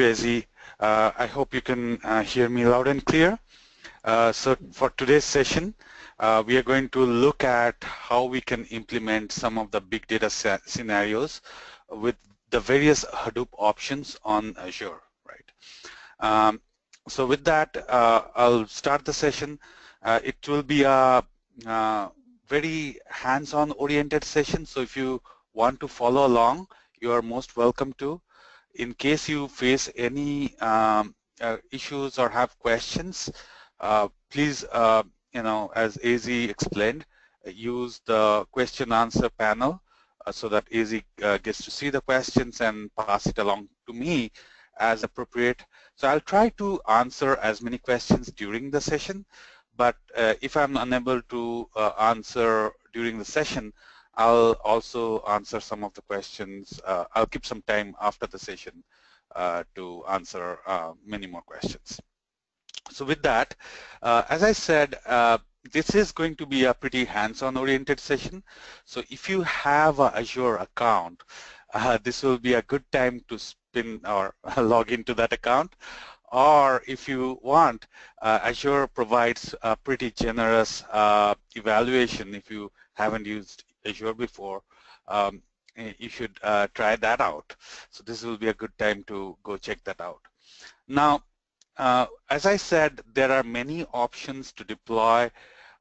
Ezzy. Uh, I hope you can uh, hear me loud and clear. Uh, so for today's session, uh, we are going to look at how we can implement some of the big data scenarios with the various Hadoop options on Azure, right? Um, so with that, uh, I'll start the session. Uh, it will be a very hands-on oriented session. So if you want to follow along, you are most welcome to in case you face any um, uh, issues or have questions, uh, please, uh, you know, as AZ explained, use the question answer panel uh, so that AZ uh, gets to see the questions and pass it along to me as appropriate. So I'll try to answer as many questions during the session, but uh, if I'm unable to answer during the session, I'll also answer some of the questions. Uh, I'll keep some time after the session uh, to answer uh, many more questions. So with that, uh, as I said, uh, this is going to be a pretty hands-on oriented session. So if you have a Azure account, uh, this will be a good time to spin or log into that account or if you want, uh, Azure provides a pretty generous uh, evaluation if you haven't used Azure before, um, eh, you should uh, try that out. So this will be a good time to go check that out. Now, uh, as I said, there are many options to deploy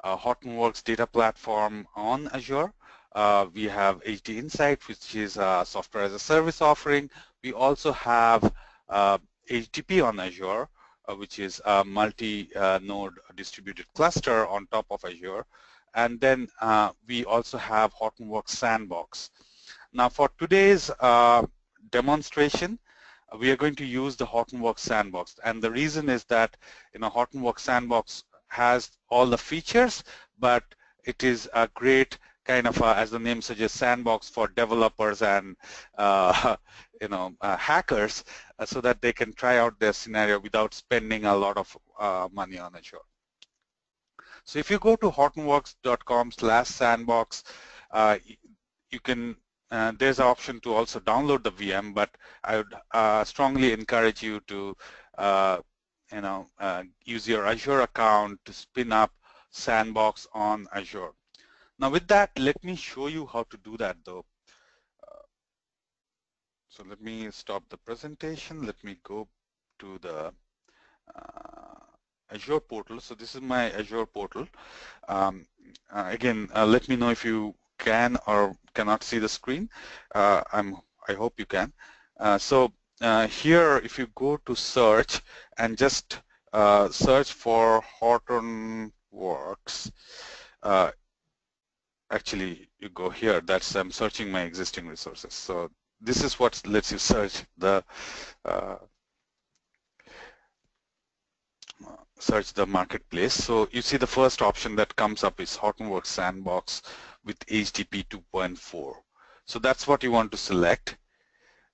uh, Hortonworks data platform on Azure. Uh, we have HD Insight, which is a software as a service offering. We also have uh, HDP on Azure, uh, which is a multi-node distributed cluster on top of Azure. And then uh, we also have Hortonworks Sandbox. Now for today's uh, demonstration, we are going to use the Hortonworks Sandbox. And the reason is that, you know, Hortonworks Sandbox has all the features, but it is a great kind of, a, as the name suggests, sandbox for developers and, uh, you know, uh, hackers uh, so that they can try out their scenario without spending a lot of uh, money on Azure. So if you go to hortonworks.com slash sandbox, uh, you can, uh, there's an option to also download the VM, but I would uh, strongly encourage you to, uh, you know, uh, use your Azure account to spin up Sandbox on Azure. Now with that, let me show you how to do that though. Uh, so let me stop the presentation. Let me go to the Azure portal. So this is my Azure portal. Um, uh, again, uh, let me know if you can or cannot see the screen. Uh, I'm, I hope you can. Uh, so uh, here, if you go to search and just uh, search for Hortonworks, actually you go here, that's I'm searching my existing resources. So this is what lets you search the search the marketplace. So you see the first option that comes up is Hortonworks Sandbox with HDP 2.4. So that's what you want to select.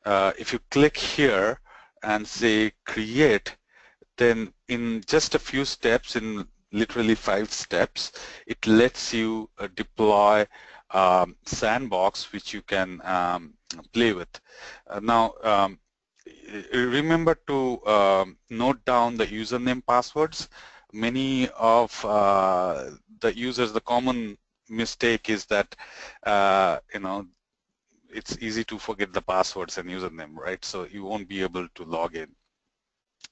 Uh, if you click here and say create, then in just a few steps, in literally five steps, it lets you uh, deploy um, Sandbox, which you can um, play with. Uh, now, um, remember to uh, note down the username passwords. Many of uh, the users, the common mistake is that, uh, you know, it's easy to forget the passwords and username, right? So you won't be able to log in.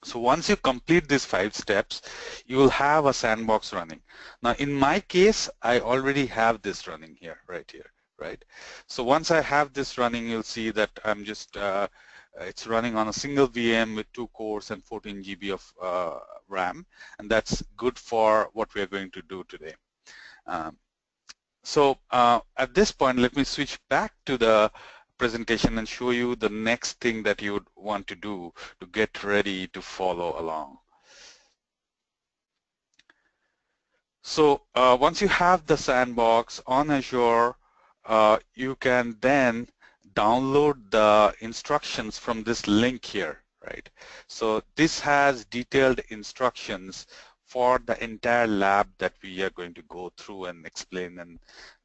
So once you complete these five steps, you will have a sandbox running. Now in my case, I already have this running here, right here, right? So once I have this running, you'll see that I'm just uh, uh, it's running on a single VM with two cores and 14 GB of uh, RAM, and that's good for what we are going to do today. Um, so uh, at this point, let me switch back to the presentation and show you the next thing that you would want to do to get ready to follow along. So uh, once you have the sandbox on Azure, uh, you can then download the instructions from this link here, right? So this has detailed instructions for the entire lab that we are going to go through and explain and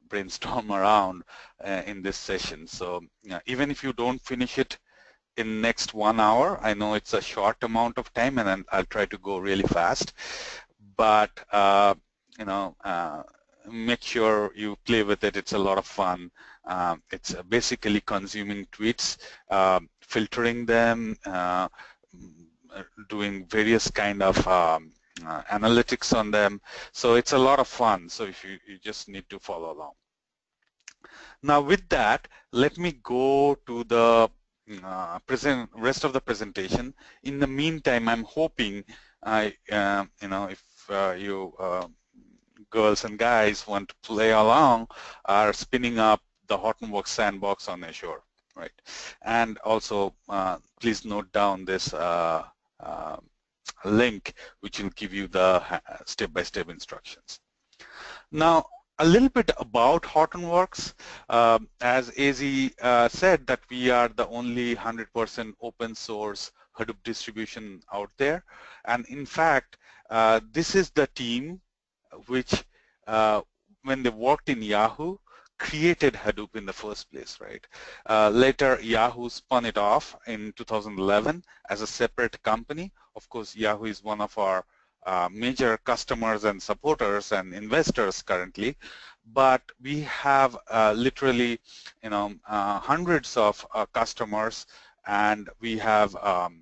brainstorm around uh, in this session. So even if you don't finish it in next one hour. I know it's a short amount of time and I'll try to go really fast. But, uh, you know, uh, make sure you play with it. It's a lot of fun. Um, it's basically consuming tweets, uh, filtering them, uh, doing various kind of um, uh, analytics on them. So it's a lot of fun. So if you, you just need to follow along. Now with that, let me go to the uh, present rest of the presentation. In the meantime, I'm hoping I, uh, you know, if uh, you uh, girls and guys want to play along, are spinning up the Hortonworks sandbox on Azure, right? And also, uh, please note down this uh, link, which will give you the step-by-step -step instructions. Now, a little bit about Hortonworks. Uh, as AZ uh, said that we are the only 100% open source Hadoop distribution out there. And in fact, uh, this is the team which, uh, when they worked in Yahoo, created Hadoop in the first place, right? Uh, later, Yahoo spun it off in 2011 as a separate company. Of course, Yahoo is one of our uh, major customers and supporters and investors currently, but we have uh, literally, you know, uh, hundreds of uh, customers, and we have, um,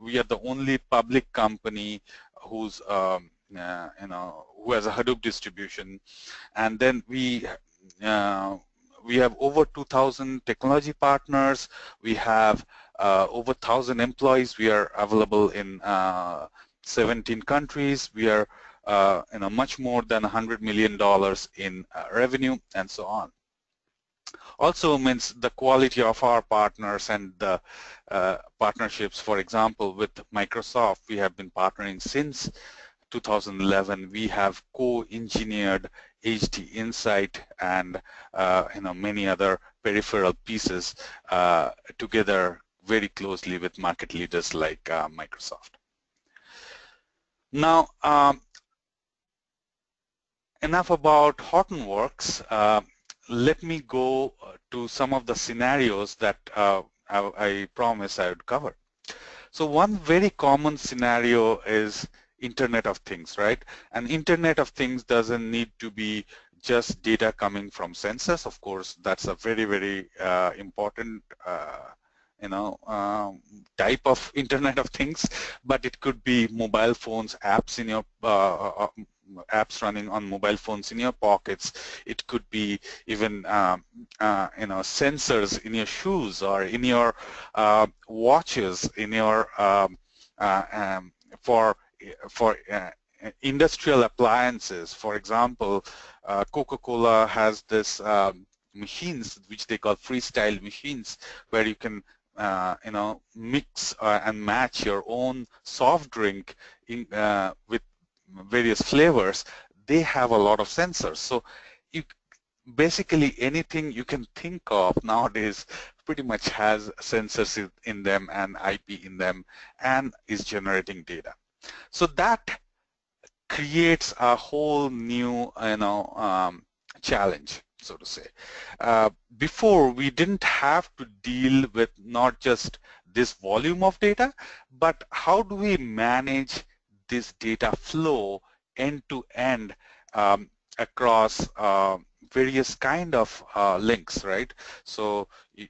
we are the only public company whose um, uh, you know, who has a Hadoop distribution, and then we. we have over 2,000 technology partners. We have over 1,000 employees. We are available in 17 countries. We are uh, you know, much more than $100 million in uh, revenue and so on. Also means the quality of our partners and the uh, partnerships, for example, with Microsoft, we have been partnering since 2011. We have co-engineered HD Insight and uh, you know many other peripheral pieces uh, together very closely with market leaders like uh, Microsoft. Now, um, enough about Hortonworks. Uh, let me go uh, to some of the scenarios that uh, I, I promised I would cover. So one very common scenario is Internet of Things, right? And Internet of Things doesn't need to be just data coming from sensors. Of course, that's a very, very uh, important uh, you know, um, type of Internet of Things, but it could be mobile phones, apps in your uh, uh, uh, apps running on mobile phones in your pockets. It could be even um, uh, you know sensors in your shoes or in your uh, watches, in your um, uh, um, for for industrial appliances. For example, Coca-Cola has this um, machines which they call freestyle machines where you can uh, you know, mix uh, and match your own soft drink in, uh, with various flavors, they have a lot of sensors. So you basically anything you can think of nowadays pretty much has sensors in them and IP in them and is generating data. So that creates a whole new, you know, um, challenge so to say. Uh, before, we didn't have to deal with not just this volume of data, but how do we manage this data flow end-to-end um, across uh, various kind of uh, links, right? So you,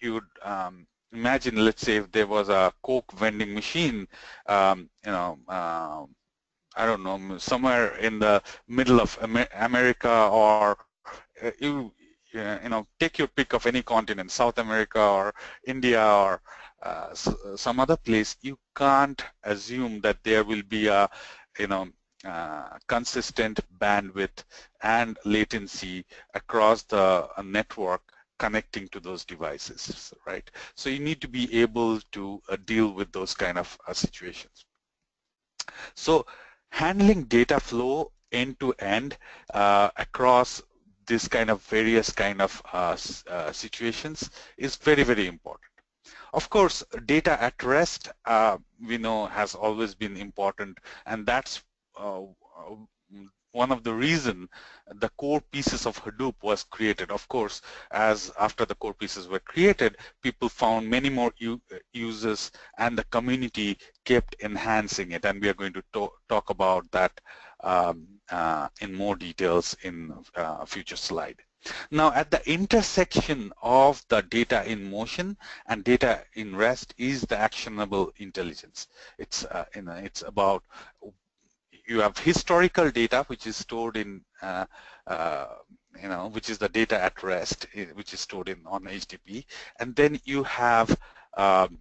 you would um, imagine, let's say, if there was a Coke vending machine, um, you know, uh, I don't know, somewhere in the middle of America or uh, you you know take your pick of any continent, South America or India or uh, some other place, you can't assume that there will be a you know uh, consistent bandwidth and latency across the uh, network connecting to those devices, right? So you need to be able to uh, deal with those kind of uh, situations. So handling data flow end to end uh, across this kind of various kind of uh, uh, situations is very, very important. Of course, data at rest, uh, we know, has always been important, and that's one of the reason the core pieces of Hadoop was created. Of course, as after the core pieces were created, people found many more uses and the community kept enhancing it. And we are going to talk about that um, uh, in more details in uh, a future slide. Now at the intersection of the data in motion and data in rest is the actionable intelligence. It's, uh, know, it's about you have historical data which is stored in uh, uh, you know which is the data at rest eh, which is stored in on HDP and then you have um,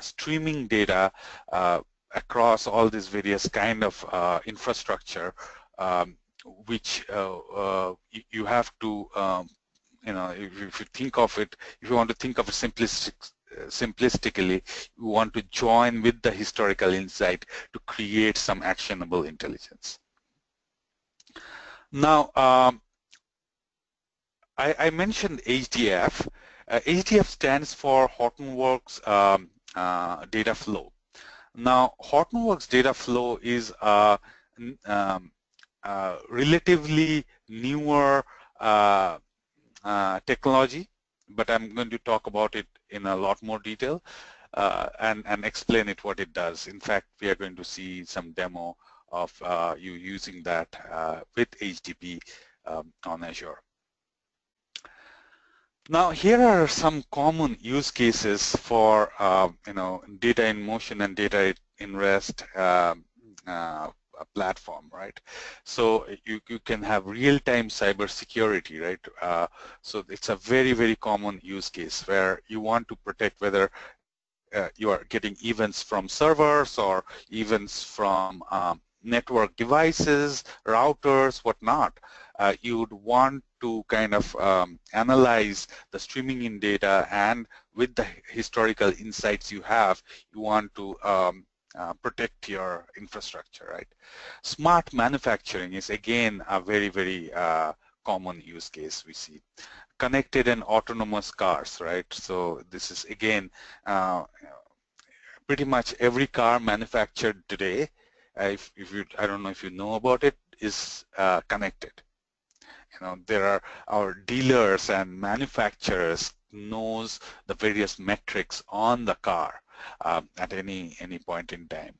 streaming data uh, across all these various kind of uh, infrastructure um, which uh, uh, you have to um, you know if, if, you think of it if you want to think of a simplistic simplistically, you want to join with the historical insight to create some actionable intelligence. Now, um, I, I, mentioned HDF. Uh, HDF stands for Hortonworks um, uh, data flow. Now, Hortonworks data flow is a, um, a relatively newer uh, uh technology but I'm going to talk about it in a lot more detail uh, and, and explain it what it does. In fact, we are going to see some demo of uh, you using that uh, with HDP um, on Azure. Now here are some common use cases for uh, you know data in motion and data in rest um, uh, platform, right? So you, you can have real-time cybersecurity, right? Uh, so it's a very, very common use case where you want to protect whether uh, you are getting events from servers or events from um, network devices, routers, whatnot. Uh, you would want to kind of um, analyze the streaming in data and with the historical insights you have, you want to um, uh, protect your infrastructure, right? Smart manufacturing is again a very, very uh, common use case we see. Connected and autonomous cars, right? So this is again uh, pretty much every car manufactured today, uh, if, if you, I don't know if you know about it, is uh, connected. You know, there are our dealers and manufacturers knows the various metrics on the car at any any point in time.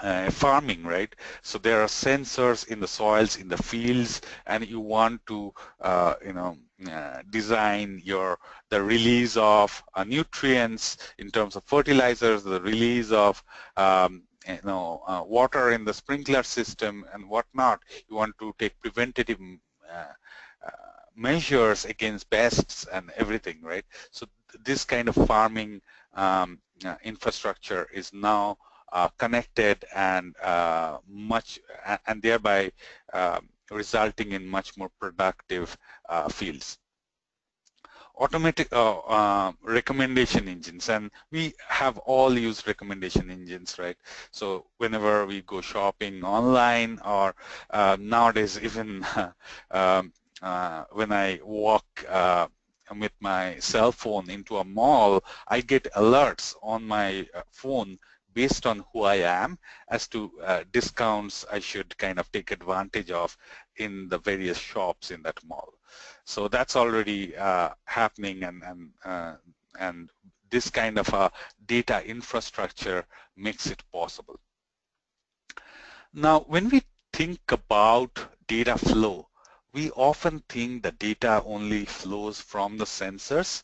Uh, farming, right? So there are sensors in the soils, in the fields, and you want to, uh, you know, uh, design your the release of uh, nutrients in terms of fertilizers, the release of um, you know uh, water in the sprinkler system and whatnot. You want to take preventative uh, measures against pests and everything, right? So this kind of farming um, uh, infrastructure is now uh, connected and uh, much and thereby um, resulting in much more productive fields. Automatic uh, uh, recommendation engines and we have all used recommendation engines right? So whenever we go shopping online or uh, nowadays even um, when I walk with my cell phone into a mall, I get alerts on my uh, phone based on who I am as to uh, discounts I should kind of take advantage of in the various shops in that mall. So that's already uh, happening and, and, uh, and this kind of a data infrastructure makes it possible. Now, when we think about data flow, we often think the data only flows from the sensors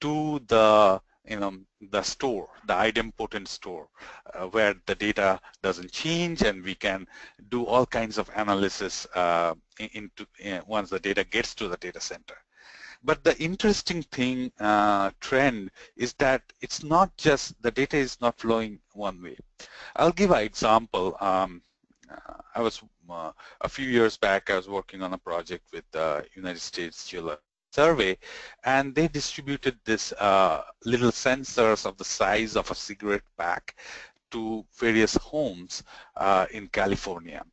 to the you know the store, the idempotent store, uh, where the data doesn't change and we can do all kinds of analysis uh, into uh, once the data gets to the data center. But the interesting thing uh, trend is that it's not just the data is not flowing one way. I'll give an example. Um, I was uh, a few years back, I was working on a project with the United States Geological Survey, and they distributed this uh, little sensors of the size of a cigarette pack to various homes uh, in California.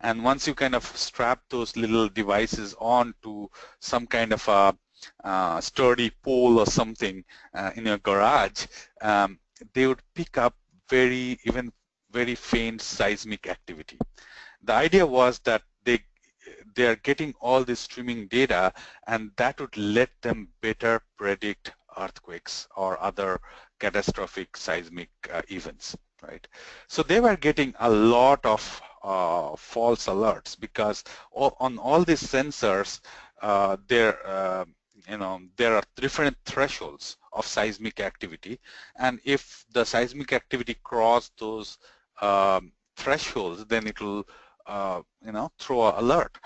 And once you kind of strap those little devices on to some kind of a uh, sturdy pole or something uh, in your garage, um, they would pick up very, even very faint seismic activity. The idea was that they they are getting all this streaming data and that would let them better predict earthquakes or other catastrophic seismic uh, events right? So they were getting a lot of uh, false alerts because on all these sensors uh, there uh, you know there are different thresholds of seismic activity. And if the seismic activity cross those um, thresholds then it will you know throw an alert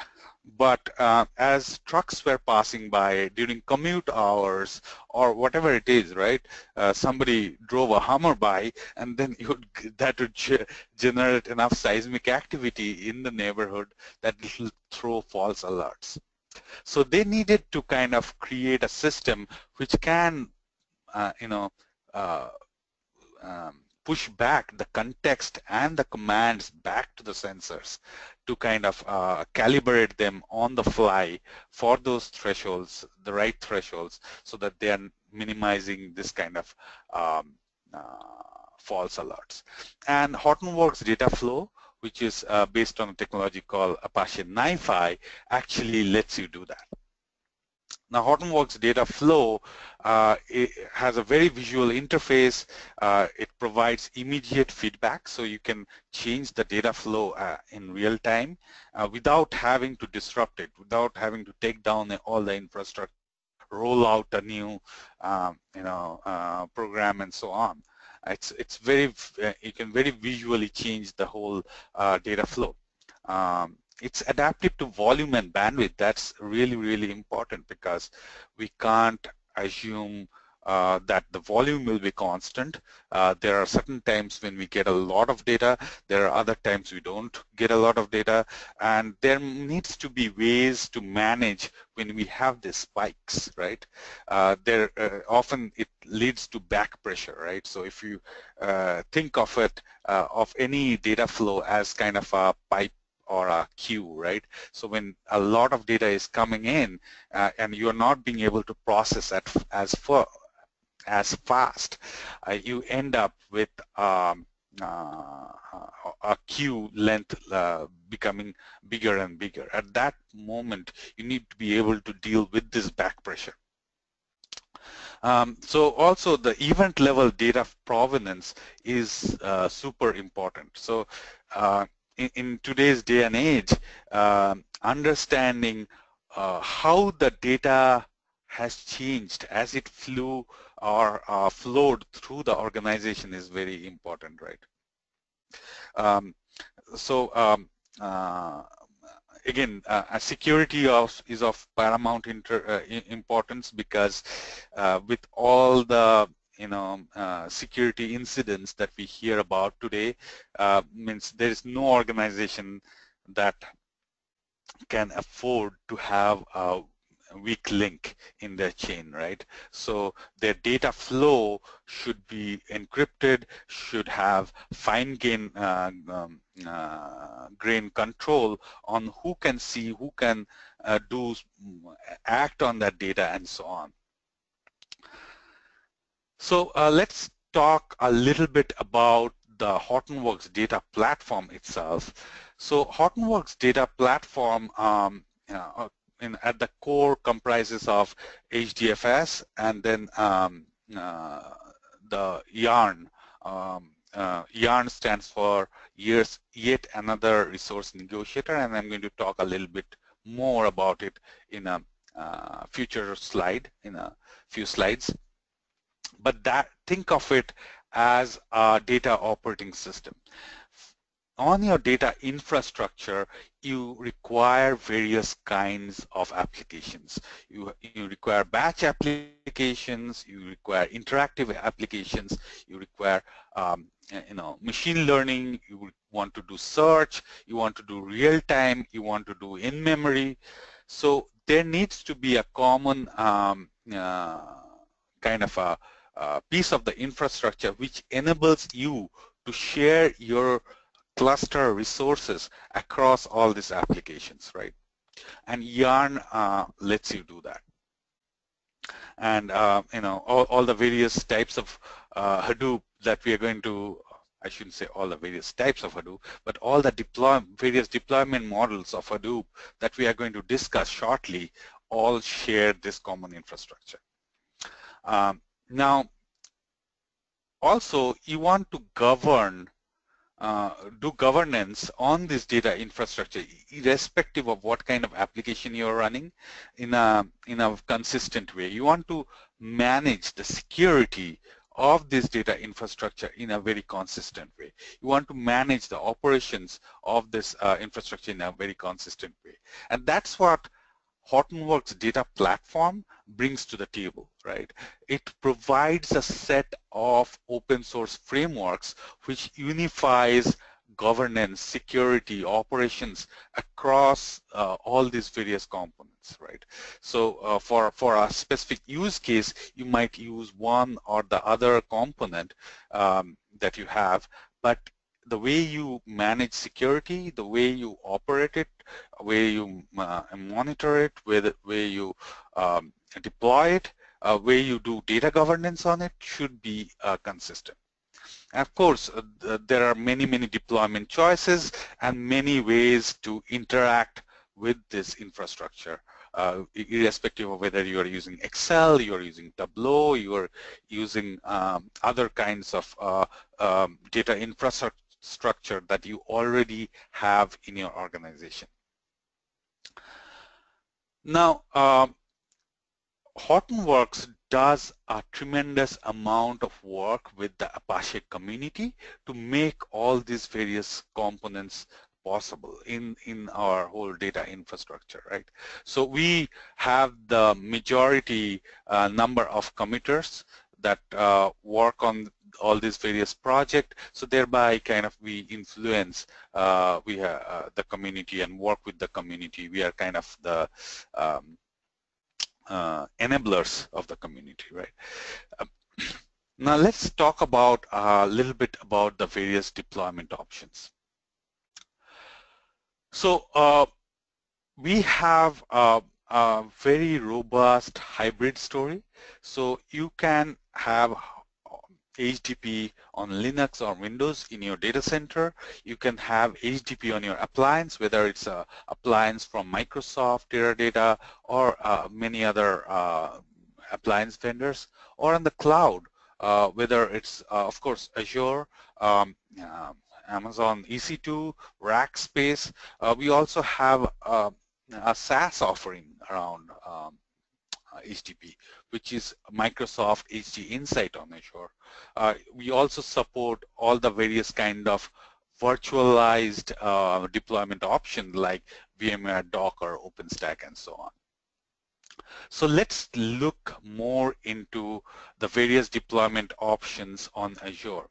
but uh, as trucks were passing by during commute hours or whatever it is, right? Uh, somebody drove a Hummer by, and then would, that would ge generate enough seismic activity in the neighborhood that will throw false alerts. So they needed to kind of create a system which can, uh, you know, uh, um, push back the context and the commands back to the sensors to kind of uh, calibrate them on the fly for those thresholds, the right thresholds, so that they are minimizing this kind of um, uh, false alerts. And Hortonworks data flow, which is uh, based on a technology called Apache NiFi, actually lets you do that. Now Hortonworks data flow uh, has a very visual interface. Uh, it provides immediate feedback so you can change the data flow uh, in real time uh, without having to disrupt it, without having to take down all the infrastructure, roll out a new um, you know, uh, program and so on. It's, it's very, uh, you can very visually change the whole data flow. Um, it's adaptive to volume and bandwidth. That's really, really important because we can't assume uh, that the volume will be constant. Uh, there are certain times when we get a lot of data. There are other times we don't get a lot of data. And there needs to be ways to manage when we have these spikes, right? Uh, there uh, often it leads to back pressure, right? So if you uh, think of it, uh, of any data flow as kind of a pipe or a queue, right? So when a lot of data is coming in uh, and you're not being able to process it as for, as fast, uh, you end up with um, uh, a queue length uh, becoming bigger and bigger. At that moment, you need to be able to deal with this back pressure. Um, so also the event level data provenance is uh, super important. So uh, in, in today's day and age, uh, understanding uh, how the data has changed as it flew or uh, flowed through the organization is very important, right? Um, so um, uh, again, uh, security of, is of paramount inter, uh, importance because uh, with all the you know, uh, security incidents that we hear about today uh, means there is no organization that can afford to have a weak link in their chain, right? So their data flow should be encrypted, should have fine gain uh, um, uh, grain control on who can see, who can uh, do, act on that data and so on. So uh, let's talk a little bit about the Hortonworks data platform itself. So Hortonworks data platform um, uh, in, at the core comprises of HDFS and then um, uh, the YARN. Um, uh, YARN stands for years, yet another resource negotiator and I'm going to talk a little bit more about it in a uh, future slide, in a few slides but that think of it as a data operating system. On your data infrastructure, you require various kinds of applications. You, you require batch applications, you require interactive applications, you require um, you know, machine learning, you want to do search, you want to do real time, you want to do in-memory. So there needs to be a common um, uh, kind of a piece of the infrastructure which enables you to share your cluster resources across all these applications, right? And Yarn uh, lets you do that. And uh, you know all, all, the various types of uh, Hadoop that we are going to I shouldn't say all the various types of Hadoop, but all the deploy, various deployment models of Hadoop that we are going to discuss shortly all share this common infrastructure. Um, now, also you want to govern uh, do governance on this data infrastructure irrespective of what kind of application you're running in a in a consistent way you want to manage the security of this data infrastructure in a very consistent way. You want to manage the operations of this uh, infrastructure in a very consistent way. And that's what Hortonworks data platform brings to the table, right? It provides a set of open source frameworks which unifies governance, security, operations across uh, all these various components, right? So uh, for, for a specific use case, you might use one or the other component um, that you have, but the way you manage security, the way you operate it, way you uh, monitor it, where way you um, deploy it, uh, way you do data governance on it should be uh, consistent. Of course, there are many, many deployment choices and many ways to interact with this infrastructure, uh, irrespective of whether you are using Excel, you are using Tableau, you are using um, other kinds of uh, um, data infrastructure that you already have in your organization. Now, um, Hortonworks does a tremendous amount of work with the Apache community to make all these various components possible in, in our whole data infrastructure, right? So we have the majority uh, number of committers that uh, work on all these various projects. So thereby kind of we influence uh, we uh, the community and work with the community. We are kind of the um, uh, enablers of the community, right? Um, now let's talk about a little bit about the various deployment options. So uh, we have a, very robust hybrid story. So you can have HDP on Linux or Windows in your data center. You can have HDP on your appliance, whether it's a appliance from Microsoft, Teradata, or uh, many other uh, appliance vendors, or on the cloud, uh, whether it's, uh, of course, Azure, um, uh, Amazon EC2, Rackspace. Uh, we also have a SaaS offering around um, HDP, which is Microsoft HD Insight on Azure. Uh, we also support all the various kind of virtualized uh, deployment options like VMware, Docker, OpenStack, and so on. So let's look more into the various deployment options on Azure.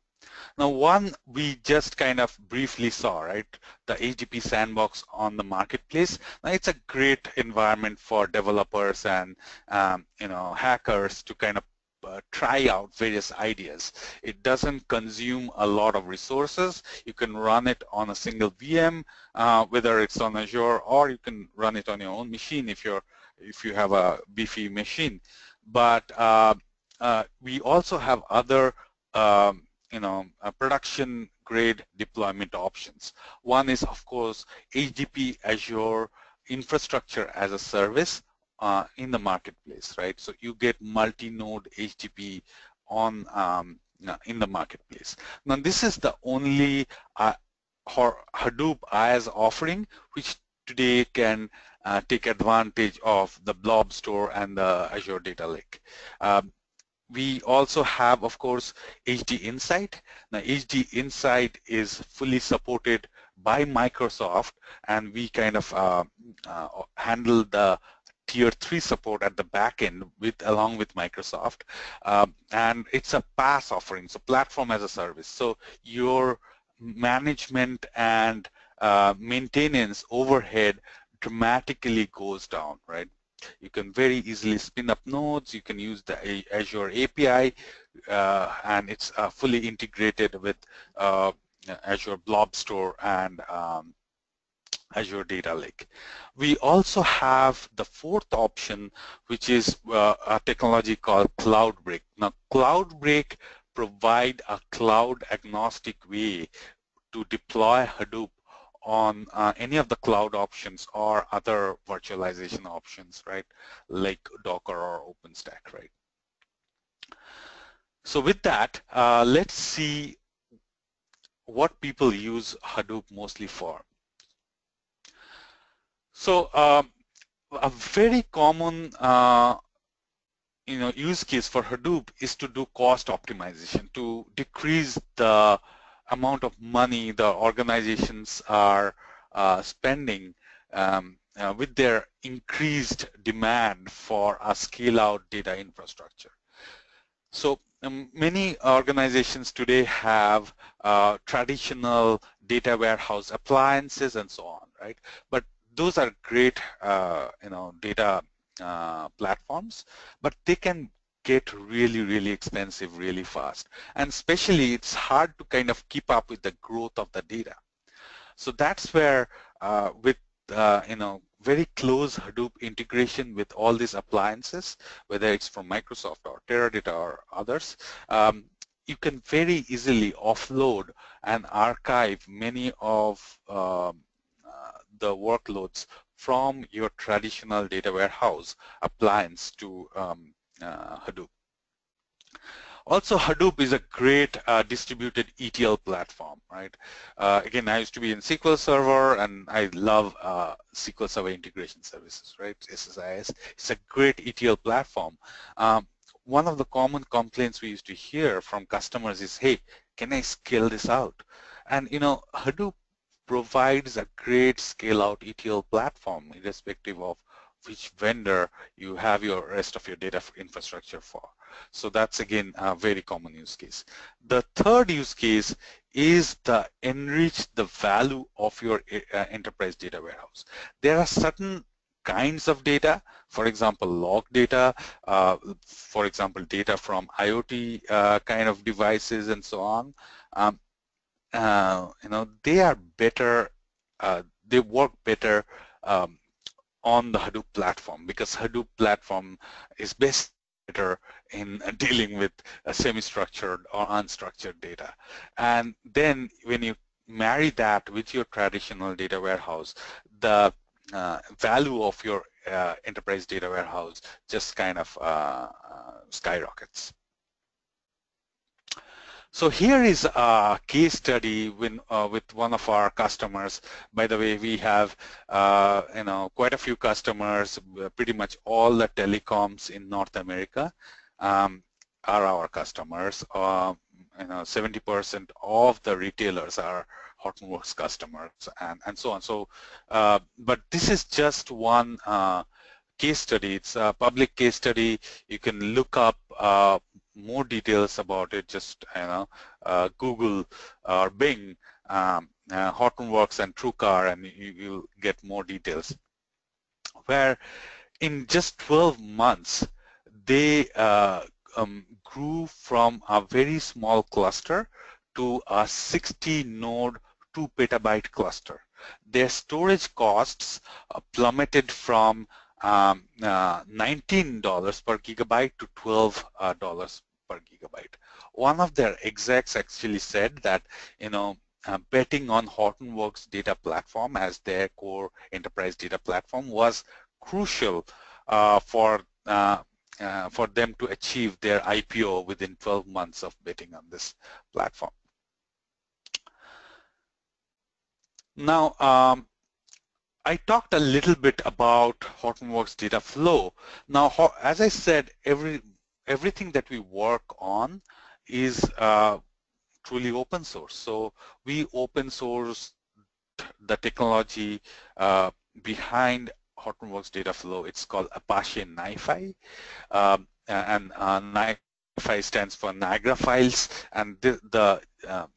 Now one we just kind of briefly saw, right, the HDP sandbox on the marketplace. Now it's a great environment for developers and, um, you know, hackers to kind of uh, try out various ideas. It doesn't consume a lot of resources. You can run it on a single VM, uh, whether it's on Azure or you can run it on your own machine if you're if you have a beefy machine. But uh, uh we also have other um, you know, production grade deployment options. One is, of course, HDP Azure infrastructure as a service uh, in the marketplace, right? So you get multi-node HDP on um, in the marketplace. Now this is the only uh, Hadoop IaaS offering which today can uh, take advantage of the blob store and the Azure Data Lake. Um, we also have, of course, HD Insight. Now, HD Insight is fully supported by Microsoft, and we kind of uh, uh, handle the tier 3 support at the back end with along with Microsoft. Um, and it's a PaaS offering so platform as a service. So your management and uh, maintenance overhead dramatically goes down right you can very easily spin up nodes. You can use the Azure API, uh, and it's uh, fully integrated with uh, Azure Blob Store and um, Azure Data Lake. We also have the fourth option, which is uh, a technology called CloudBreak. Now, CloudBreak provide a cloud agnostic way to deploy Hadoop on uh, any of the cloud options or other virtualization options, right, like Docker or OpenStack, right? So with that, uh, let's see what people use Hadoop mostly for. So um, a very common uh, you know, use case for Hadoop is to do cost optimization, to decrease the amount of money the organizations are uh, spending um, uh, with their increased demand for a scale-out data infrastructure. So um, many organizations today have uh, traditional data warehouse appliances and so on, right? But those are great, uh, you know, data uh, platforms, but they can get really, really expensive really fast. And especially it's hard to kind of keep up with the growth of the data. So that's where uh, with, uh, you know, very close Hadoop integration with all these appliances, whether it's from Microsoft or Teradata or others, um, you can very easily offload and archive many of um, uh, the workloads from your traditional data warehouse appliance to um, Hadoop. Also, Hadoop is a great uh, distributed ETL platform, right? Uh, again, I used to be in SQL Server, and I love uh, SQL Server Integration Services, right? SSIS. It's a great ETL platform. Um, one of the common complaints we used to hear from customers is, hey, can I scale this out? And, you know, Hadoop provides a great scale-out ETL platform, irrespective of which vendor you have your rest of your data infrastructure for. So that's again a very common use case. The third use case is the enrich the value of your uh, enterprise data warehouse. There are certain kinds of data, for example, log data, uh, for example, data from IoT uh, kind of devices and so on. Um, uh, you know, they are better, uh, they work better um, on the Hadoop platform because Hadoop platform is best better in dealing with semi-structured or unstructured data. And then when you marry that with your traditional data warehouse, the uh, value of your uh, enterprise data warehouse just kind of uh, uh skyrockets. So here is a case study when, uh, with one of our customers. By the way, we have uh, you know quite a few customers. Pretty much all the telecoms in North America um, are our customers. Uh, you know, 70% of the retailers are Hortonworks customers, and and so on. So, uh, but this is just one uh, case study. It's a public case study. You can look up uh, more details about it, just you know, uh, Google or Bing, um, uh, Hortonworks and TrueCar, and you, will get more details. Where in just 12 months, they uh, um, grew from a very small cluster to a 60 node 2 petabyte cluster. Their storage costs uh, plummeted from um, uh, $19 per gigabyte to $12 uh, per gigabyte. One of their execs actually said that, you know, uh, betting on Hortonworks data platform as their core enterprise data platform was crucial uh, for uh, uh for them to achieve their IPO within 12 months of betting on this platform. Now, um, I talked a little bit about Hortonworks data flow. Now, as I said, every everything that we work on is uh, truly open source. So we open source the technology uh, behind Hortonworks data flow. It's called Apache NiFi. Um, and uh, NiFi stands for Niagara files. And the, the uh,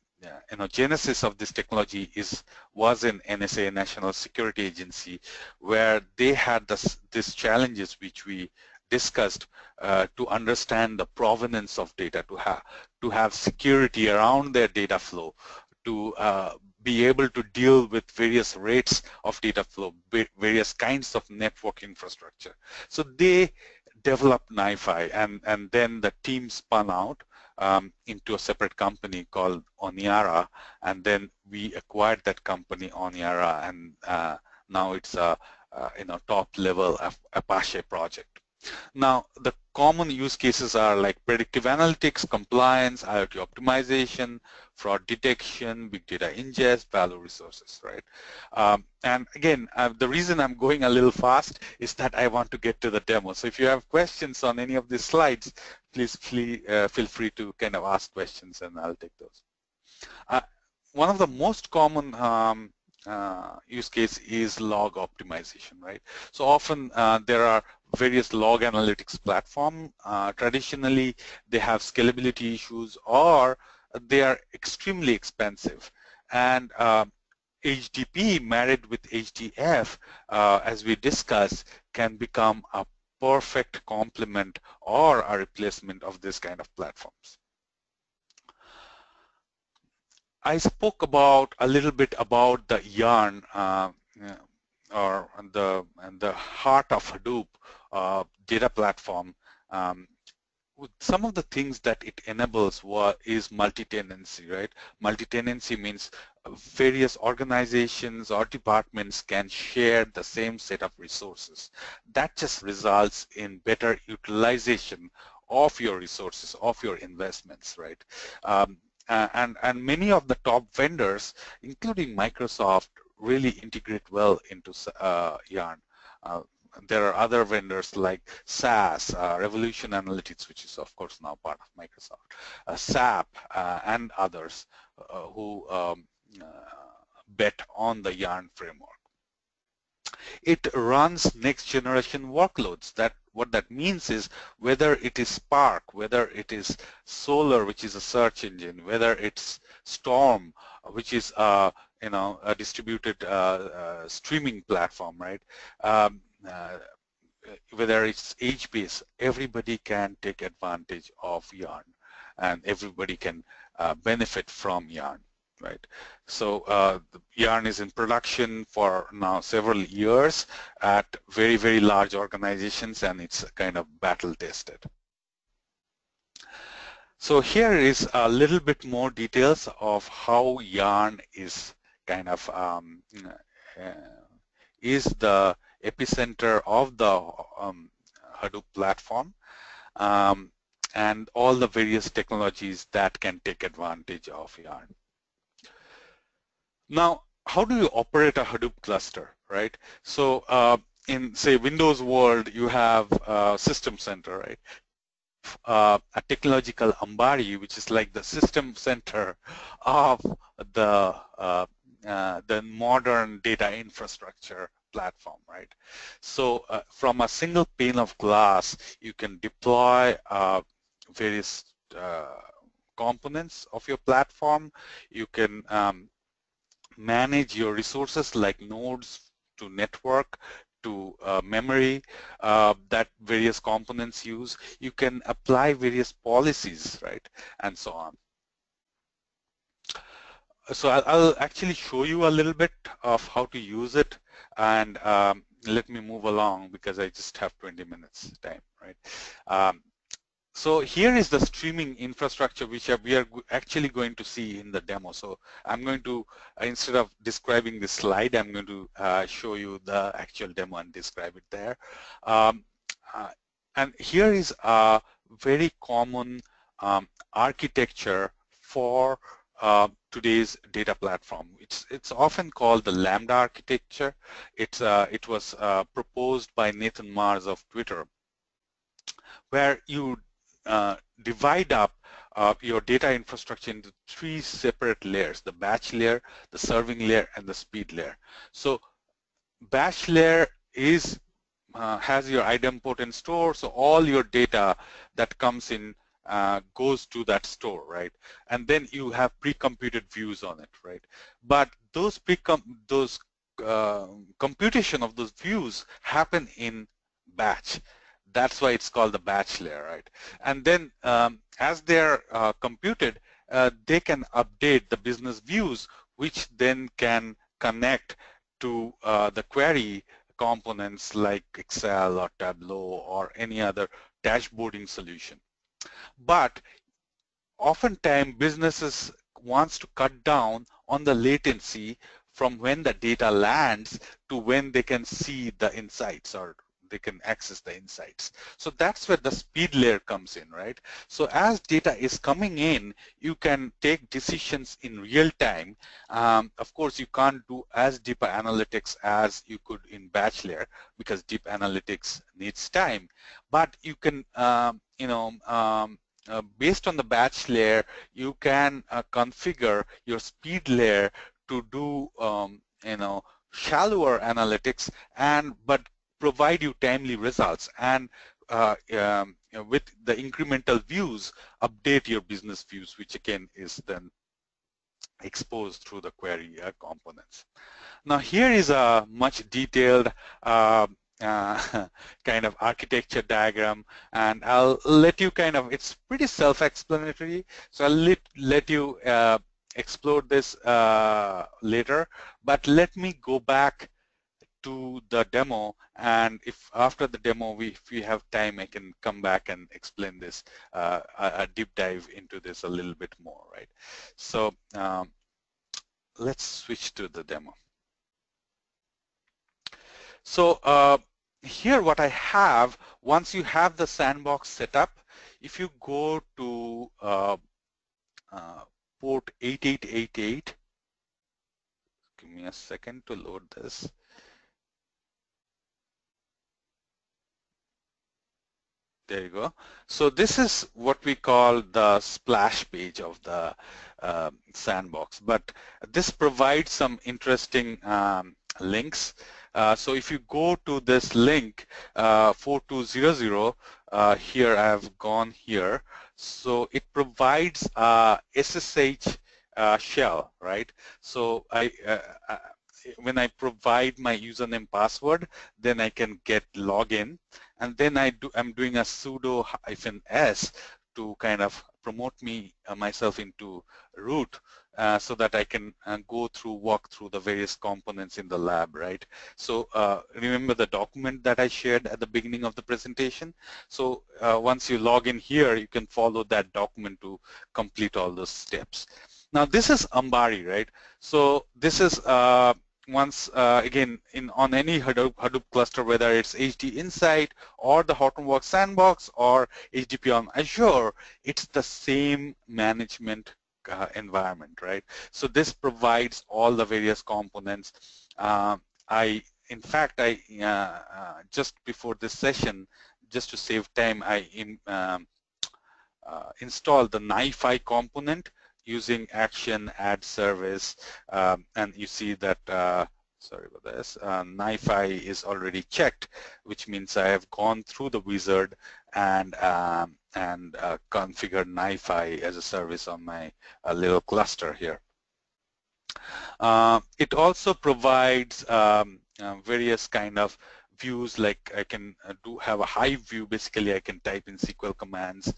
you know, genesis of this technology is was in NSA, National Security Agency, where they had this, these challenges which we discussed uh, to understand the provenance of data, to have to have security around their data flow, to uh, be able to deal with various rates of data flow, various kinds of network infrastructure. So they developed NiFi and, and then the team spun out um, into a separate company called Onyara, and then we acquired that company Onyara, and uh, now it's a, a you know top level Apache project. Now, the common use cases are like predictive analytics, compliance, IoT optimization, fraud detection, big data ingest, value resources, right? Um, and again, uh, the reason I'm going a little fast is that I want to get to the demo. So if you have questions on any of these slides, please feel, uh, feel free to kind of ask questions and I'll take those. Uh, one of the most common um, uh, use case is log optimization, right? So often uh, there are various log analytics platform. Uh, traditionally, they have scalability issues or they are extremely expensive. And HDP uh, married with HDF, uh, as we discussed, can become a perfect complement or a replacement of this kind of platforms. I spoke about a little bit about the yarn uh, or the and the heart of Hadoop uh, data platform. Um, some of the things that it enables were, is multi-tenancy, right? Multi-tenancy means various organizations or departments can share the same set of resources. That just results in better utilization of your resources, of your investments, right? Um, uh, and, and many of the top vendors, including Microsoft, really integrate well into uh, Yarn. Uh, there are other vendors like SAS, uh, Revolution Analytics, which is of course now part of Microsoft, uh, SAP, uh, and others who um, bet on the Yarn framework. It runs next generation workloads that what that means is whether it is Spark, whether it is Solr, which is a search engine, whether it's Storm, which is a, you know a distributed uh, uh, streaming platform, right? Um, uh, whether it's HBase, everybody can take advantage of Yarn, and everybody can uh, benefit from Yarn right? So uh, Yarn is in production for now several years at very, very large organizations and it's kind of battle tested. So here is a little bit more details of how Yarn is kind of um, uh, is the epicenter of the um, Hadoop platform um, and all the various technologies that can take advantage of Yarn. Now, how do you operate a Hadoop cluster, right? So uh, in, say, Windows world, you have system center, right? Uh, a technological Ambari, which is like the system center of the uh, uh, the modern data infrastructure platform, right? So uh, from a single pane of glass, you can deploy uh, various uh, components of your platform. You can um, manage your resources like nodes to network to uh, memory uh, that various components use. You can apply various policies, right, and so on. So I'll, I'll actually show you a little bit of how to use it and um, let me move along because I just have 20 minutes time, right? Um, so here is the streaming infrastructure which we are actually going to see in the demo. So I'm going to, uh, instead of describing the slide, I'm going to uh, show you the actual demo and describe it there. Um, uh, and here is a very common um, architecture for uh, today's data platform. It's it's often called the Lambda architecture. It's uh, it was uh, proposed by Nathan Marz of Twitter, where you uh, divide up uh, your data infrastructure into three separate layers, the batch layer, the serving layer, and the speed layer. So batch layer is has your idempotent store, so all your data that comes in uh, goes to that store, right? And then you have pre-computed views on it, right? But those pre those uh, computation of those views happen in batch. That's why it's called the batch layer, right? And then um, as they're uh, computed, uh, they can update the business views, which then can connect to uh, the query components like Excel or Tableau or any other dashboarding solution. But oftentimes businesses wants to cut down on the latency from when the data lands to when they can see the insights or they can access the insights. So that's where the speed layer comes in, right? So as data is coming in, you can take decisions in real time. Um, of course, you can't do as deep analytics as you could in batch layer because deep analytics needs time. But you can, um, you know, um, uh, based on the batch layer, you can uh, configure your speed layer to do, um, you know, shallower analytics and but provide you timely results and uh, um, with the incremental views update your business views which again is then exposed through the query uh, components. Now here is a much detailed uh, uh, kind of architecture diagram and I'll let you kind of, it's pretty self-explanatory so I'll let, let you uh, explore this uh, later but let me go back to the demo and if after the demo we if we have time I can come back and explain this uh, a, a, deep dive into this a little bit more right? So um, let's switch to the demo. So uh, here what I have once you have the sandbox set up if you go to uh, uh port 8888 give me a second to load this There you go. So this is what we call the splash page of the uh, sandbox, but this provides some interesting um, links. Uh, so if you go to this link uh, 4200, uh, here I have gone here. So it provides a SSH uh, shell, right? So I uh, when I provide my username password, then I can get login and then I do, I'm doing a sudo hyphen s to kind of promote me uh, myself into root uh, so that I can uh, go through, walk through the various components in the lab, right? So uh, remember the document that I shared at the beginning of the presentation? So uh, once you log in here, you can follow that document to complete all those steps. Now this is Ambari, right? So this is uh, once uh, again in on any Hadoop, Hadoop cluster, whether it's HD Insight or the Hortonworks Sandbox or HDP on Azure, it's the same management uh, environment, right? So this provides all the various components. Uh, I, in fact, I uh, uh, just before this session, just to save time, I in, um, uh, installed the NiFi component using action add service um, and you see that uh, sorry about this uh, NiFi is already checked which means I have gone through the wizard and um, and uh, configured NiFi as a service on my uh, little cluster here. Uh, it also provides um, uh, various kind of views like I can do have a Hive view basically I can type in SQL commands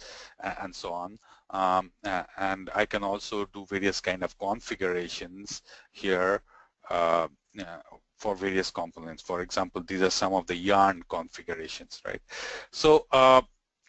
and so on um, and I can also do various kind of configurations here uh, for various components. For example these are some of the yarn configurations right? So uh,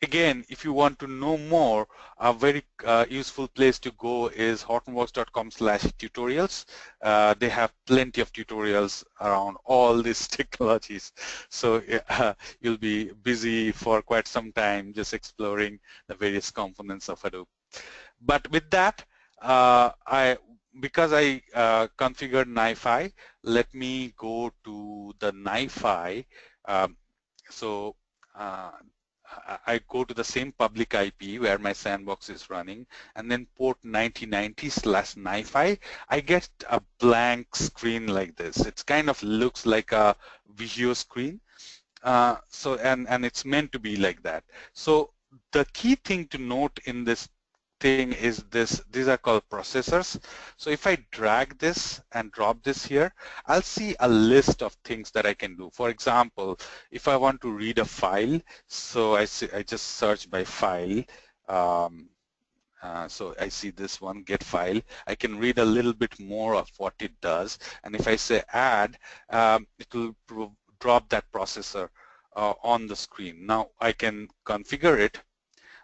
again, if you want to know more, a very uh, useful place to go is hortonworks.com slash tutorials. Uh, they have plenty of tutorials around all these technologies. So uh, you'll be busy for quite some time just exploring the various components of Hadoop. But with that, uh, I because I uh, configured NiFi, let me go to the NiFi. Um, so uh, I go to the same public IP where my sandbox is running and then port 9090 slash NiFi, I get a blank screen like this. It kind of looks like a Visio screen. Uh, so and, and it's meant to be like that. So the key thing to note in this thing is this, these are called processors. So if I drag this and drop this here, I'll see a list of things that I can do. For example, if I want to read a file, so I, see, I just search by file, um, uh, so I see this one, get file. I can read a little bit more of what it does. And if I say add, um, it will drop that processor uh, on the screen. Now I can configure it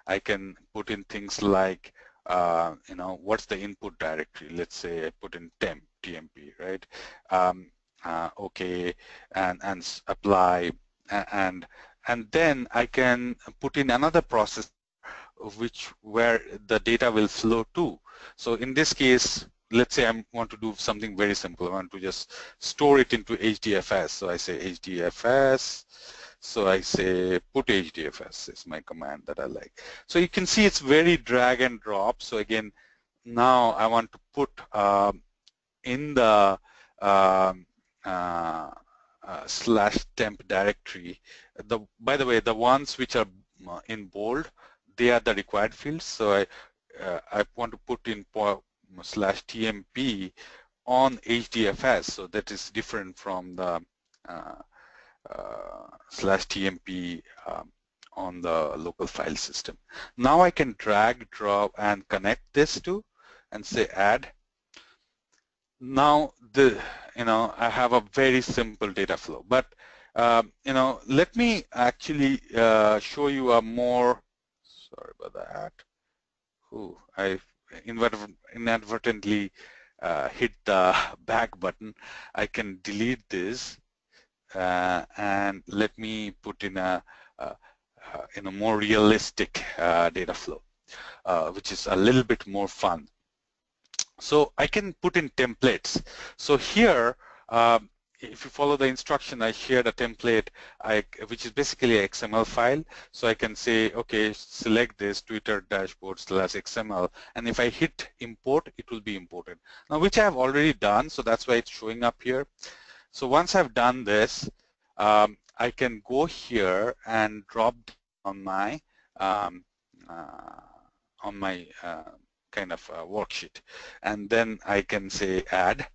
I can put in things like uh, you know, what's the input directory? Let's say I put in temp, TMP, right? Um, uh, okay, and, and apply, and, and then I can put in another process which where the data will flow to. So in this case, let's say I want to do something very simple. I want to just store it into HDFS. So I say HDFS. So I say put HDFS is my command that I like. So you can see it's very drag and drop. So again, now I want to put um, in the um, uh, uh, slash temp directory. The by the way, the ones which are uh, in bold, they are the required fields. So I uh, I want to put in slash TMP on HDFS. So that is different from the uh, uh, slash TMP um, on the local file system. Now I can drag, drop, and connect this to and say add. Now the you know I have a very simple data flow, but um, you know let me actually uh, show you a more sorry about that. Ooh, I inadvertently uh, hit the back button. I can delete this uh, and let me put in a, uh, in a more realistic uh, data flow, uh, which is a little bit more fun. So I can put in templates. So here, um, if you follow the instruction, I shared a template, I, which is basically an XML file. So I can say, okay, select this Twitter dashboard slash XML, and if I hit import, it will be imported. Now, which I have already done, so that's why it's showing up here. So once I've done this, um, I can go here and drop on my um, uh, on my uh, kind of uh, worksheet, and then I can say add,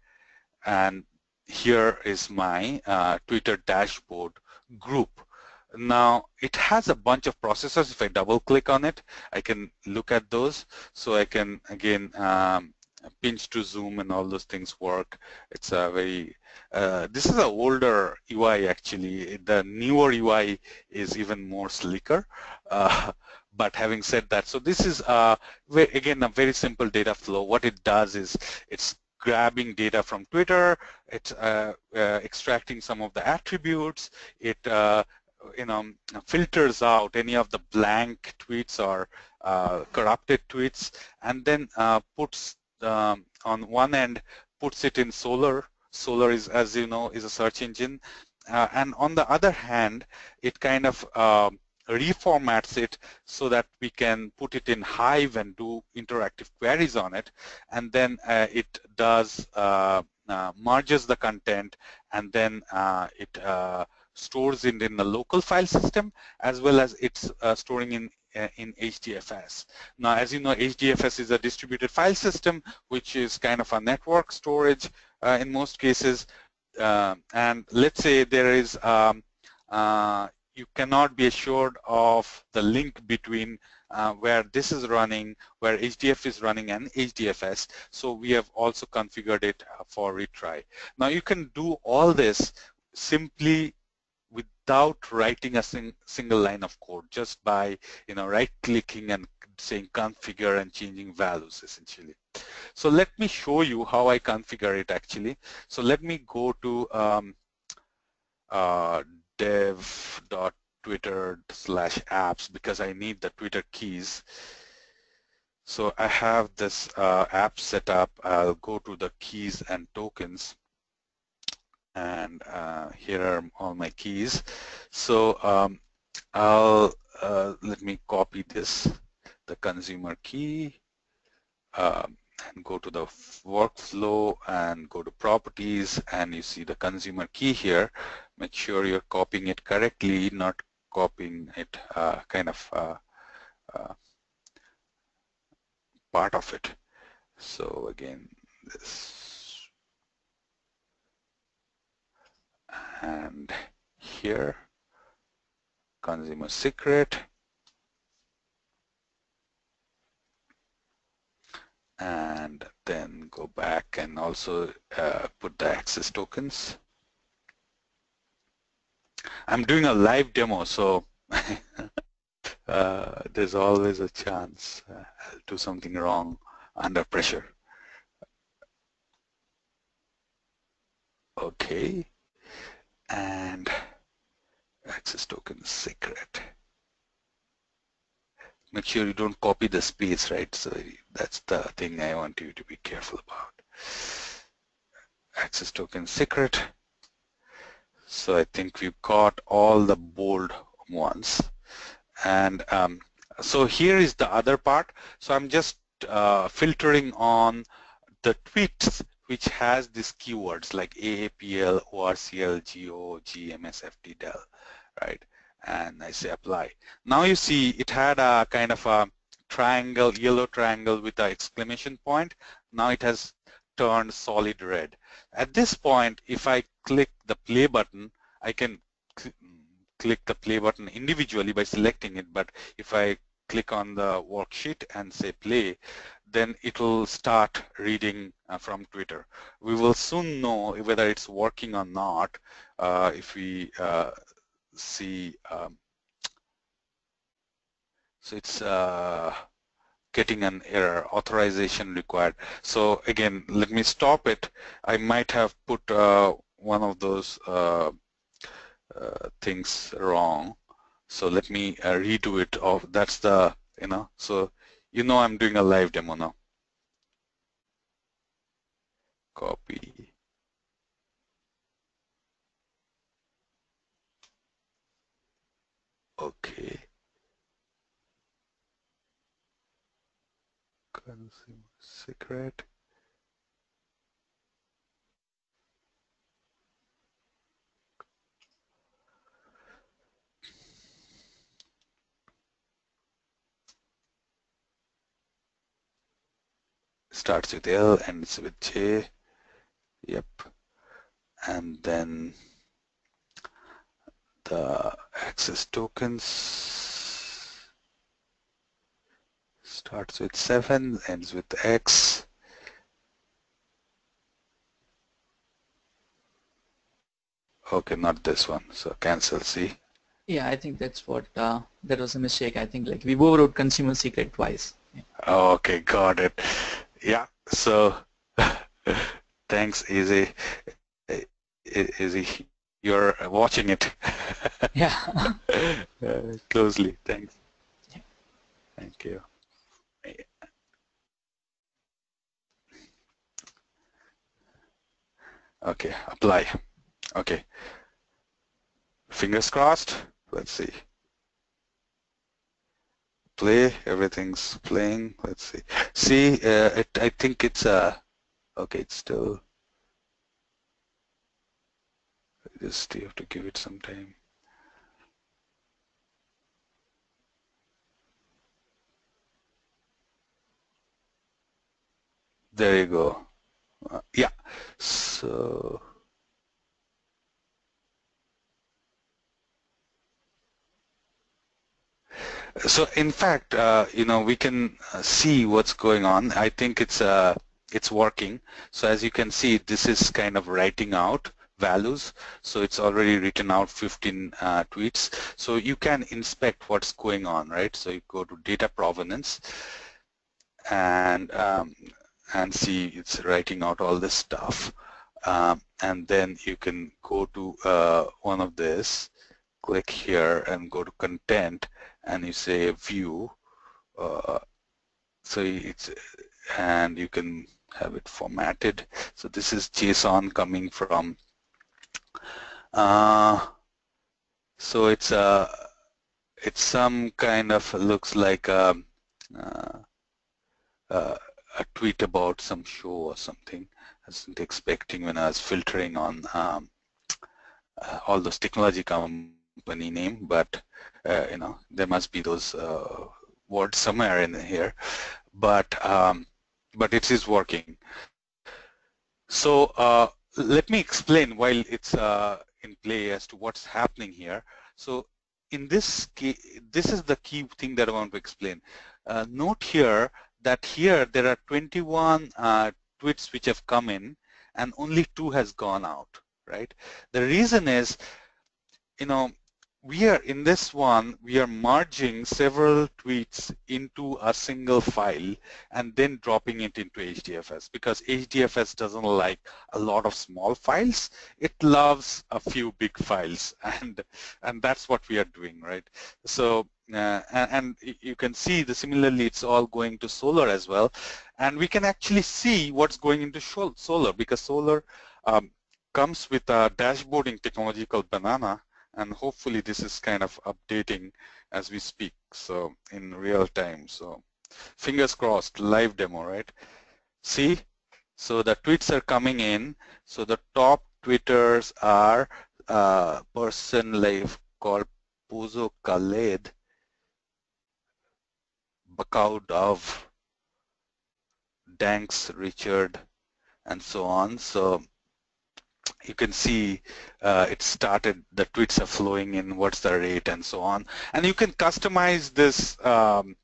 and here is my uh, Twitter dashboard group. Now it has a bunch of processors. If I double click on it, I can look at those. So I can again um, pinch to zoom and all those things work. It's a very uh, this is an older UI actually. The newer UI is even more slicker. Uh, but having said that, so this is uh, again a very simple data flow. What it does is it's grabbing data from Twitter, it's uh, extracting some of the attributes, it you know filters out any of the blank tweets or corrupted tweets, and then puts um, on one end puts it in Solr. Solr is, as you know, is a search engine, uh, and on the other hand, it kind of um, reformats it so that we can put it in Hive and do interactive queries on it, and then uh, it does uh, uh, merges the content, and then uh, it uh, stores it in the local file system as well as it's uh, storing in in HDFS. Now, as you know, HDFS is a distributed file system, which is kind of a network storage in most cases. and let's say there is um, you cannot be assured of the link between uh, where this is running, where HDF is running and HDFS. So we have also configured it uh, for retry. Now you can do all this simply without writing a sing single line of code, just by you know right clicking and saying configure and changing values essentially. So let me show you how I configure it actually. So let me go to um, uh, dev.twitter slash apps because I need the Twitter keys. So I have this uh, app set up. I'll go to the keys and tokens and uh, here are all my keys. So um, I'll uh, let me copy this, the consumer key, um, and go to the workflow and go to properties and you see the consumer key here. Make sure you're copying it correctly, not copying it uh, kind of uh, uh, part of it. So again, this. And here, consumer secret, and then go back and also uh, put the access tokens. I'm doing a live demo, so uh, there's always a chance uh, I'll do something wrong under pressure. Okay, and access token secret. Make sure you don't copy the space, right? So that's the thing I want you to be careful about. Access token secret. So I think we've got all the bold ones. And um, so here is the other part. So I'm just uh, filtering on the tweets which has these keywords like AAPL, ORCL, GO, GMSFT, DEL, right? And I say apply. Now you see it had a kind of a triangle, yellow triangle with an exclamation point. Now it has turned solid red. At this point, if I click the play button, I can cl click the play button individually by selecting it, but if I click on the worksheet and say play, then it will start reading uh, from Twitter. We will soon know whether it's working or not uh, if we uh, see, um, so it's uh, getting an error, authorization required. So again, let me stop it. I might have put uh, one of those uh, things wrong. So let me redo it. Of that's the you know. So you know I'm doing a live demo now. Copy. Okay. Consumer secret. starts with L, ends with J. Yep. And then the access tokens starts with 7, ends with X. Okay, not this one. So cancel C. Yeah, I think that's what, uh, that was a mistake. I think like we overwrote consumer secret twice. Yeah. Okay, got it. Yeah, so thanks, Easy. Easy, you're watching it. yeah. uh, closely, thanks. Yeah. Thank you. Okay, apply. Okay. Fingers crossed. Let's see play everything's playing let's see see uh, it, I think it's uh okay it's still just you have to give it some time there you go uh, yeah so So in fact, uh, you know, we can uh, see what's going on. I think it's uh, it's working. So as you can see, this is kind of writing out values. So it's already written out 15 uh, tweets. So you can inspect what's going on, right? So you go to data provenance and um, and see it's writing out all this stuff. Um, and then you can go to uh, one of this, click here and go to content and you say view uh, so it's and you can have it formatted so this is JSON coming from uh, so it's a uh, it's some kind of looks like a, uh, uh, a tweet about some show or something I wasn't expecting when I was filtering on um, uh, all those technology company name but uh, you know, there must be those words somewhere in here, but um, but it is working. So let me explain while it's in play as to what's happening here. So in this key, this is the key thing that I want to explain. Uh, note here that here there are 21 uh, tweets which have come in and only two has gone out, right? The reason is, you know, we are in this one, we are merging several tweets into a single file and then dropping it into HDFS because HDFS doesn't like a lot of small files. It loves a few big files and and that's what we are doing, right? So uh, and, and, you can see the similarly it's all going to Solr as well and we can actually see what's going into Solr because Solr um, comes with a dashboarding technology called Banana and hopefully this is kind of updating as we speak so in real time so. Fingers crossed live demo right? See? So the tweets are coming in. So the top twitters are uh, person live called Puzo Khaled Bakau Dove Danks Richard and so on. So you can see uh, it started, the tweets are flowing in, what's the rate and so on. And you can customize this um,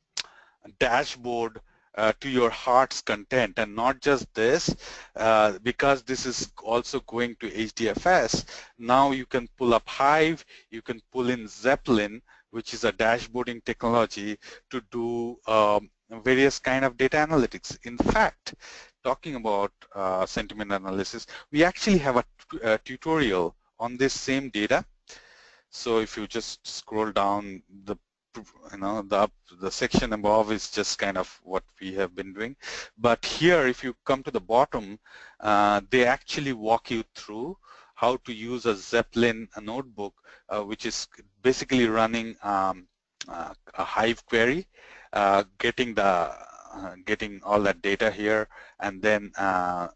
dashboard uh, to your heart's content and not just this uh, because this is also going to HDFS now you can pull up Hive you can pull in Zeppelin which is a dashboarding technology to do um, various kind of data analytics in fact talking about uh, sentiment analysis, we actually have a, a, tutorial on this same data. So if you just scroll down the you know the the section above is just kind of what we have been doing but here if you come to the bottom uh, they actually walk you through how to use a Zeppelin a notebook uh, which is basically running um, uh, a Hive query uh, getting the uh, getting all that data here and then uh,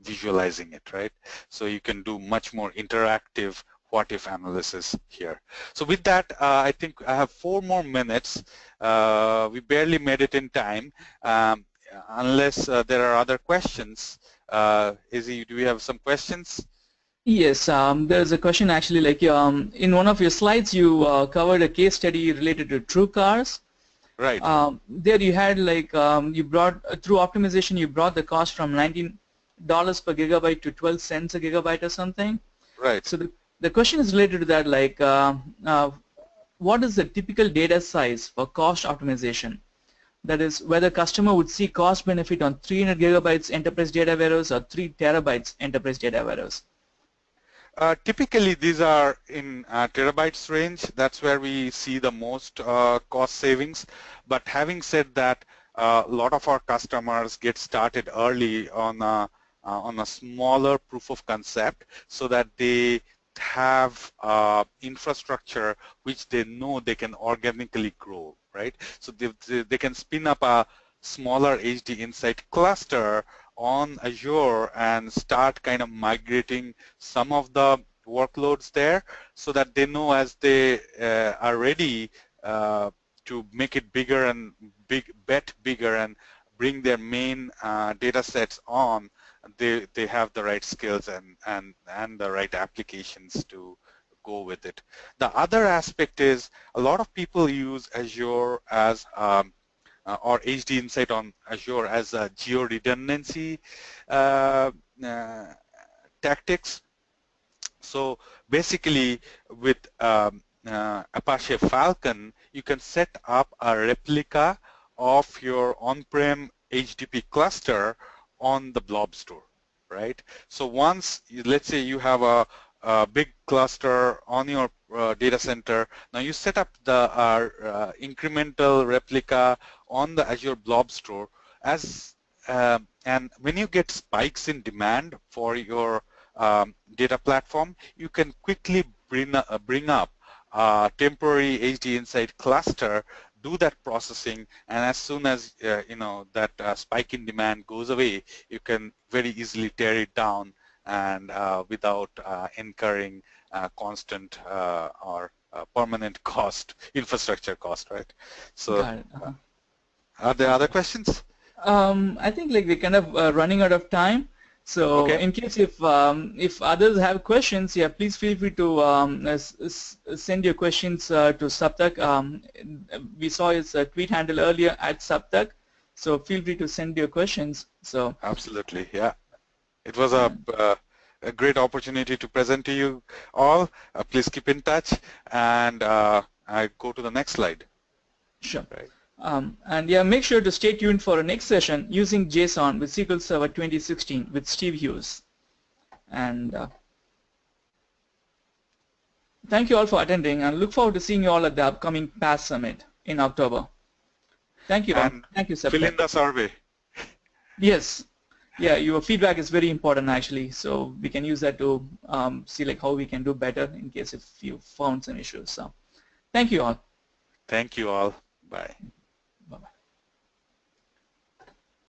visualizing it, right? So you can do much more interactive what if analysis here. So with that, uh, I think I have four more minutes. Uh, we barely made it in time. Um, unless uh, there are other questions. Uh, Izzy, do we have some questions? Yes, um, there's a question actually like um, in one of your slides you uh, covered a case study related to TrueCars. Right. Um, there you had like um, you brought uh, through optimization you brought the cost from 19 dollars per gigabyte to 12 cents a gigabyte or something. Right. So the the question is related to that like uh, uh, what is the typical data size for cost optimization? That is whether customer would see cost benefit on 300 gigabytes enterprise data warehouse or 3 terabytes enterprise data warehouse. Uh, typically, these are in uh, terabytes range. That's where we see the most uh, cost savings. But having said that, uh, a lot of our customers get started early on a, uh, on a smaller proof of concept so that they have infrastructure which they know they can organically grow, right? So they, they can spin up a smaller HD Insight cluster on Azure and start kind of migrating some of the workloads there so that they know as they uh, are ready uh, to make it bigger and big bet bigger and bring their main uh, data sets on they they have the right skills and and and the right applications to go with it. The other aspect is a lot of people use Azure as um, or HD Insight on Azure as a geo-redundancy uh, uh, tactics. So basically with um, Apache Falcon, you can set up a replica of your on-prem HDP cluster on the blob store, right? So once, let's say you have a, a big cluster on your uh, data center. Now you set up the uh, uh, incremental replica on the Azure Blob Store as um, and when you get spikes in demand for your um, data platform, you can quickly bring, uh, bring up a temporary HD Insight cluster, do that processing, and as soon as uh, you know that uh, spike in demand goes away, you can very easily tear it down and uh, without uh, incurring uh, constant or permanent cost, infrastructure cost, right? So, -huh. are there other questions? Um, I think like we're kind of running out of time. So okay. in case if um, if others have questions, yeah, please feel free to um, send your questions uh, to Saptak. Um, we saw his uh, tweet handle earlier at Saptak, so feel free to send your questions. So absolutely, yeah. It was a uh, a great opportunity to present to you all. Uh, please keep in touch and uh, I go to the next slide. Sure. Right. Um, and yeah, make sure to stay tuned for our next session using JSON with SQL Server 2016 with Steve Hughes. And uh, thank you all for attending and look forward to seeing you all at the upcoming PASS Summit in October. Thank you. And thank you, sir. Fill in the survey. Yes. Yeah, your feedback is very important actually. So we can use that to um, see like how we can do better in case if you found some issues. So thank you all. Thank you all. Bye.